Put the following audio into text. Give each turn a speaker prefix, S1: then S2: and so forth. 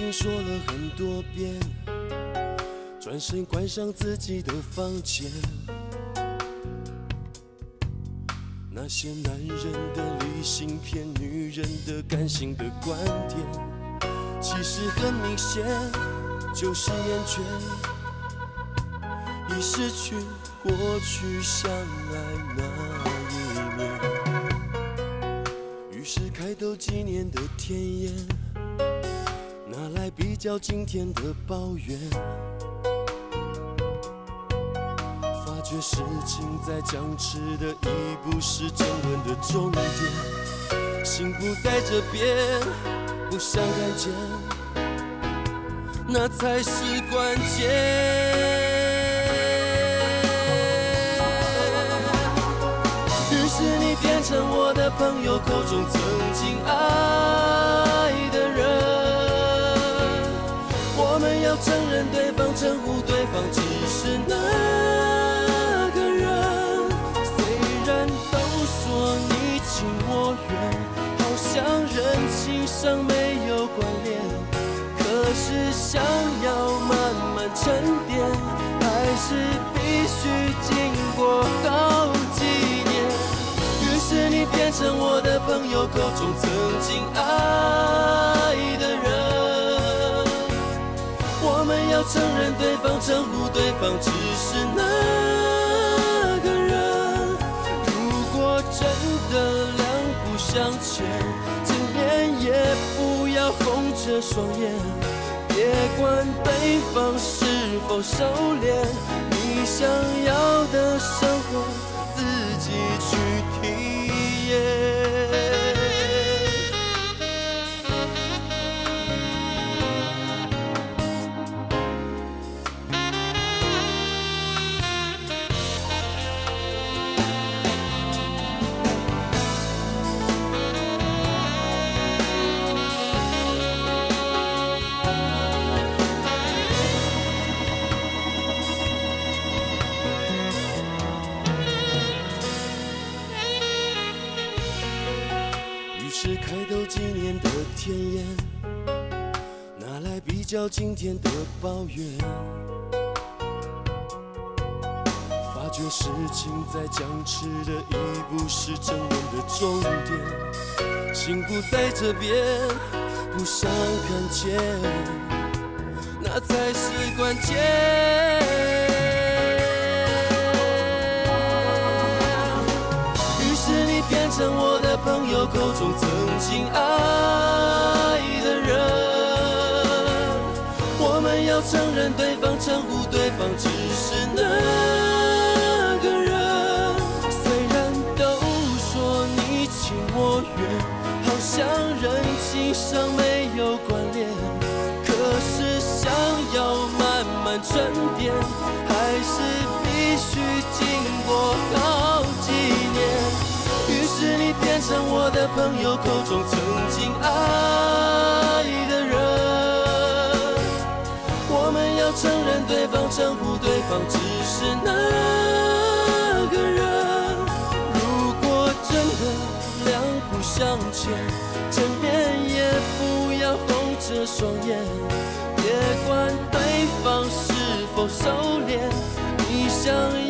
S1: 经说了很多遍，转身关上自己的房间。那些男人的理性片，女人的感性的观点，其实很明显，就是厌倦，已失去过去相爱那一面。于是开头几年的甜言，拿来比较今天的抱怨。发觉事情在僵持的已不是争论的重点，心不在这边，不想看见，那才是关键。于是你变成我的朋友口中曾经爱想要慢慢沉淀，还是必须经过好几年。于是你变成我的朋友口中曾经爱的人，我们要承认对方，称呼对方，只是那个人。如果真的两不相欠，见面也不要红着双眼，别管对方是否收敛，你想要的生活。是开头几年的甜言，拿来比较今天的抱怨。发觉事情在僵持的已不是争论的重点，心不在这边，不想看见，那才是关键。于是你变成我友口中曾经爱的人。我们要承认对方，称呼对方，只是那个人。虽然都说你情我愿，好像人情上没有关联，可是想要慢慢沉淀，还是必须经过朋友口中曾经爱的人。我们要承认对方，称呼对方，只是那个人。如果真的两不相欠，见面也不要红着双眼，别管对方是否收敛，你想要